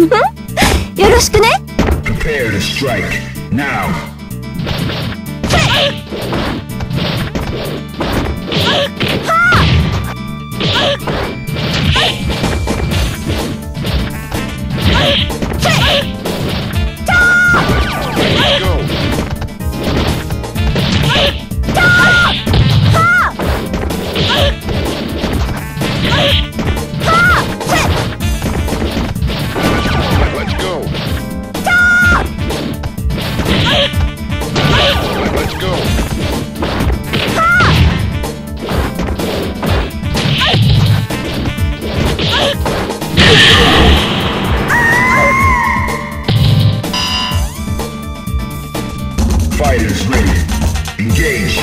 よろしくね。Fighters ready. Engage.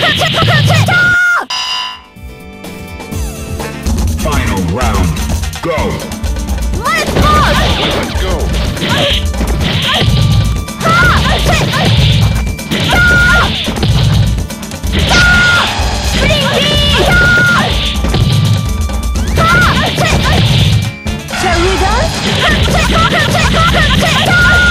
Let's go. Final round, go! Take off! Take off! Take off!